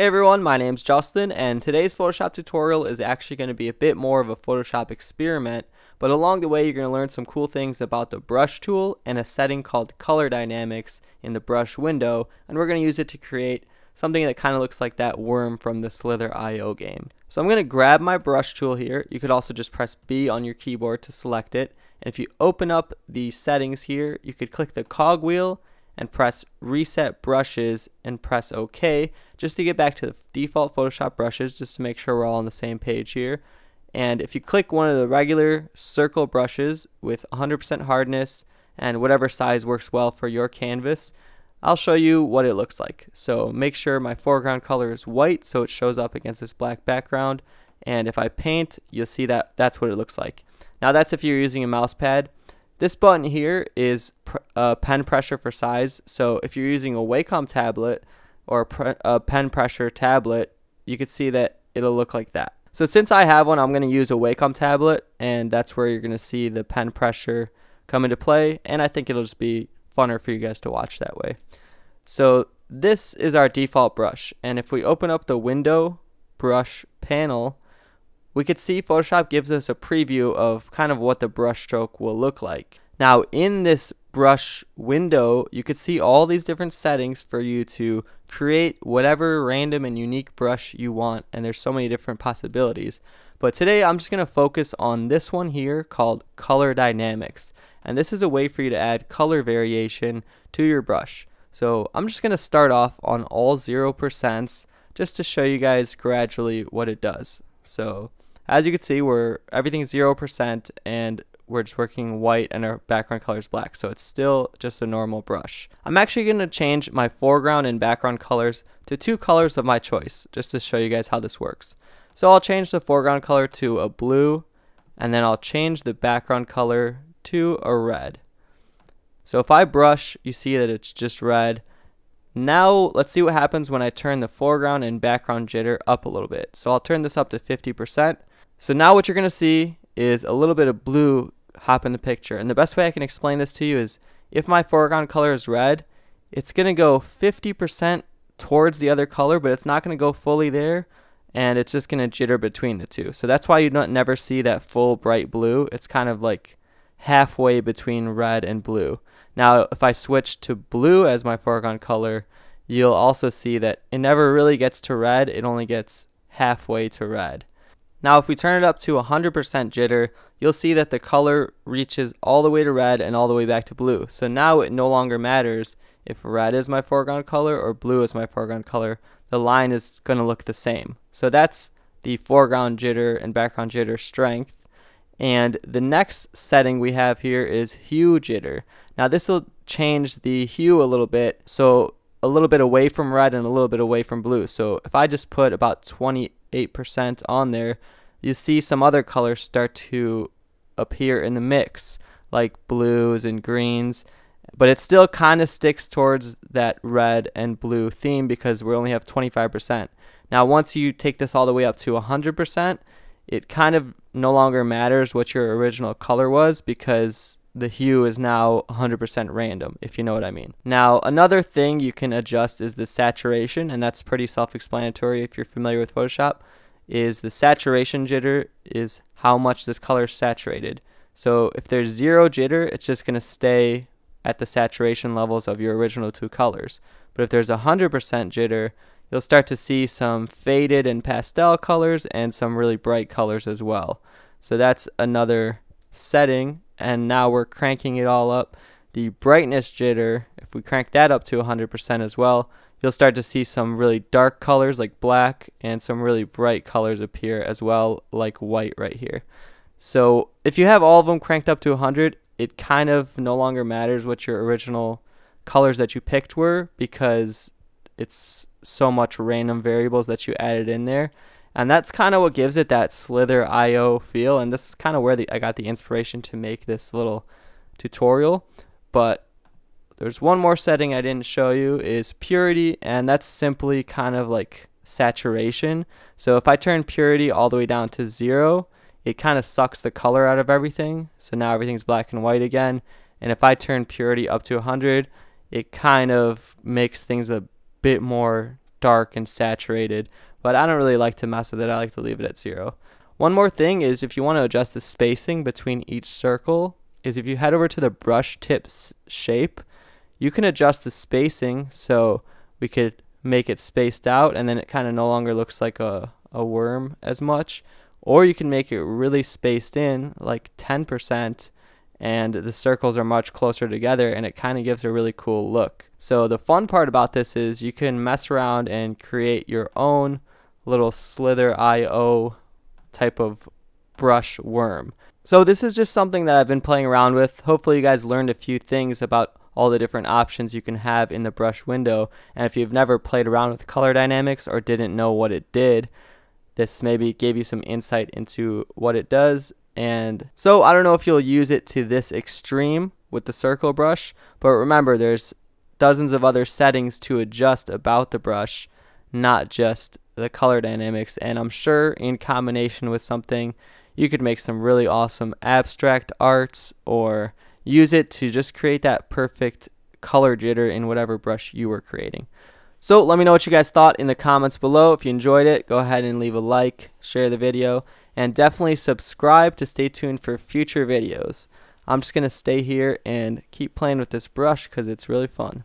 Hey everyone, my name's Justin and today's Photoshop tutorial is actually going to be a bit more of a Photoshop experiment, but along the way you're going to learn some cool things about the brush tool and a setting called color dynamics in the brush window and we're going to use it to create something that kind of looks like that worm from the Slither IO game. So I'm going to grab my brush tool here. You could also just press B on your keyboard to select it. And if you open up the settings here, you could click the cogwheel and press reset brushes and press OK just to get back to the default Photoshop brushes just to make sure we're all on the same page here. And if you click one of the regular circle brushes with 100% hardness and whatever size works well for your canvas, I'll show you what it looks like. So make sure my foreground color is white so it shows up against this black background. And if I paint, you'll see that that's what it looks like. Now that's if you're using a mouse pad. This button here is uh, pen pressure for size. So if you're using a Wacom tablet or a pen pressure tablet, you can see that it'll look like that. So since I have one, I'm going to use a Wacom tablet, and that's where you're going to see the pen pressure come into play. And I think it'll just be funner for you guys to watch that way. So this is our default brush. And if we open up the window brush panel, we could see Photoshop gives us a preview of kind of what the brush stroke will look like. Now in this brush window, you could see all these different settings for you to create whatever random and unique brush you want and there's so many different possibilities. But today I'm just going to focus on this one here called Color Dynamics. And this is a way for you to add color variation to your brush. So I'm just going to start off on all 0% just to show you guys gradually what it does. So as you can see, we're everything's 0% and we're just working white and our background color is black. So it's still just a normal brush. I'm actually going to change my foreground and background colors to two colors of my choice just to show you guys how this works. So I'll change the foreground color to a blue and then I'll change the background color to a red. So if I brush, you see that it's just red. Now let's see what happens when I turn the foreground and background jitter up a little bit. So I'll turn this up to 50% so now what you're going to see is a little bit of blue hop in the picture. And the best way I can explain this to you is if my foreground color is red, it's going to go 50% towards the other color, but it's not going to go fully there. And it's just going to jitter between the two. So that's why you don't never see that full bright blue. It's kind of like halfway between red and blue. Now, if I switch to blue as my foreground color, you'll also see that it never really gets to red. It only gets halfway to red. Now if we turn it up to 100% jitter, you'll see that the color reaches all the way to red and all the way back to blue. So now it no longer matters if red is my foreground color or blue is my foreground color. The line is going to look the same. So that's the foreground jitter and background jitter strength. And the next setting we have here is hue jitter. Now this will change the hue a little bit. So a little bit away from red and a little bit away from blue. So if I just put about 20 8% on there, you see some other colors start to appear in the mix, like blues and greens. But it still kind of sticks towards that red and blue theme because we only have 25%. Now, once you take this all the way up to 100%, it kind of no longer matters what your original color was because the hue is now 100% random, if you know what I mean. Now, another thing you can adjust is the saturation, and that's pretty self-explanatory if you're familiar with Photoshop, is the saturation jitter is how much this color is saturated. So if there's zero jitter, it's just going to stay at the saturation levels of your original two colors. But if there's 100% jitter, you'll start to see some faded and pastel colors and some really bright colors as well. So that's another setting and now we're cranking it all up. The brightness jitter, if we crank that up to 100% as well, you'll start to see some really dark colors like black and some really bright colors appear as well like white right here. So if you have all of them cranked up to 100, it kind of no longer matters what your original colors that you picked were because it's so much random variables that you added in there and that's kind of what gives it that Slither IO feel. And this is kind of where the, I got the inspiration to make this little tutorial. But there's one more setting I didn't show you is purity, and that's simply kind of like saturation. So if I turn purity all the way down to zero, it kind of sucks the color out of everything. So now everything's black and white again. And if I turn purity up to 100, it kind of makes things a bit more dark and saturated, but I don't really like to mess with it. I like to leave it at zero. One more thing is if you want to adjust the spacing between each circle, is if you head over to the brush tips shape, you can adjust the spacing so we could make it spaced out and then it kind of no longer looks like a, a worm as much. Or you can make it really spaced in, like 10%, and the circles are much closer together and it kind of gives a really cool look. So the fun part about this is you can mess around and create your own little slither IO type of brush worm. So this is just something that I've been playing around with. Hopefully you guys learned a few things about all the different options you can have in the brush window. And if you've never played around with color dynamics or didn't know what it did, this maybe gave you some insight into what it does and so I don't know if you'll use it to this extreme with the circle brush, but remember there's dozens of other settings to adjust about the brush, not just the color dynamics. And I'm sure in combination with something, you could make some really awesome abstract arts or use it to just create that perfect color jitter in whatever brush you were creating. So let me know what you guys thought in the comments below. If you enjoyed it, go ahead and leave a like, share the video, and definitely subscribe to stay tuned for future videos. I'm just going to stay here and keep playing with this brush because it's really fun.